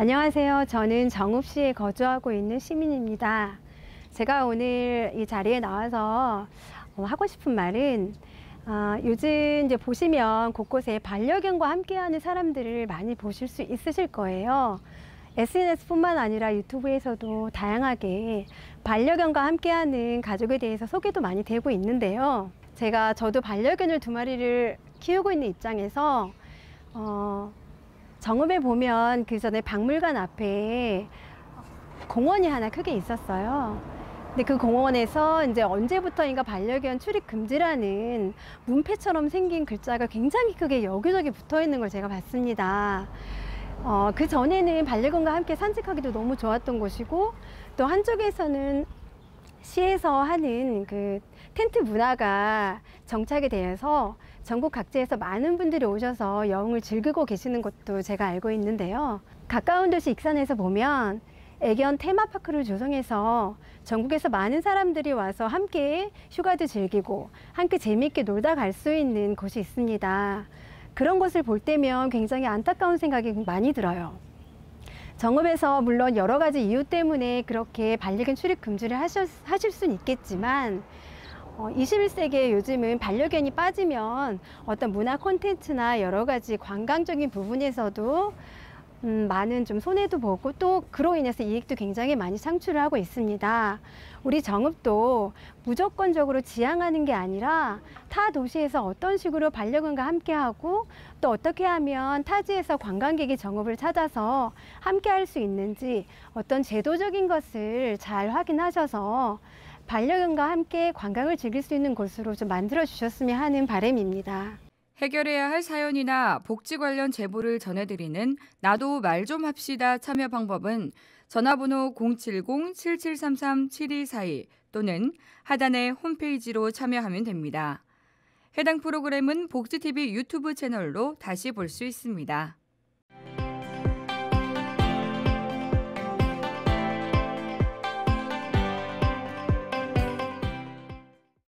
안녕하세요. 저는 정읍시에 거주하고 있는 시민입니다. 제가 오늘 이 자리에 나와서 어, 하고 싶은 말은 어, 요즘 이제 보시면 곳곳에 반려견과 함께하는 사람들을 많이 보실 수 있으실 거예요. SNS뿐만 아니라 유튜브에서도 다양하게 반려견과 함께하는 가족에 대해서 소개도 많이 되고 있는데요. 제가 저도 반려견을 두 마리를 키우고 있는 입장에서 어, 정읍에 보면 그 전에 박물관 앞에 공원이 하나 크게 있었어요. 근데 그 공원에서 이제 언제부터인가 반려견 출입 금지라는 문패처럼 생긴 글자가 굉장히 크게 여기저기 붙어 있는 걸 제가 봤습니다. 어, 그 전에는 반려견과 함께 산책하기도 너무 좋았던 곳이고 또 한쪽에서는 시에서 하는 그 텐트 문화가 정착이 되어서 전국 각지에서 많은 분들이 오셔서 여행을 즐기고 계시는 것도 제가 알고 있는데요. 가까운 도시 익산에서 보면 애견 테마파크를 조성해서 전국에서 많은 사람들이 와서 함께 휴가도 즐기고 함께 재미있게 놀다 갈 수 있는 곳이 있습니다. 그런 곳을 볼 때면 굉장히 안타까운 생각이 많이 들어요. 정읍에서 물론 여러 가지 이유 때문에 그렇게 반려견 출입 금지를 하실, 하실 수는 있겠지만 어, 21세기에 요즘은 반려견이 빠지면 어떤 문화 콘텐츠나 여러 가지 관광적인 부분에서도 음, 많은 좀 손해도 보고 또 그로 인해서 이익도 굉장히 많이 창출을 하고 있습니다. 우리 정읍도 무조건적으로 지향하는 게 아니라 타 도시에서 어떤 식으로 반려견과 함께하고 또 어떻게 하면 타지에서 관광객이 정읍을 찾아서 함께 할 수 있는지 어떤 제도적인 것을 잘 확인하셔서 반려견과 함께 관광을 즐길 수 있는 곳으로 좀 만들어 주셨으면 하는 바람입니다. 해결해야 할 사연이나 복지 관련 제보를 전해드리는 나도 말 좀 합시다 참여 방법은 전화번호 070-7733-7242 또는 하단의 홈페이지로 참여하면 됩니다. 해당 프로그램은 복지TV 유튜브 채널로 다시 볼 수 있습니다.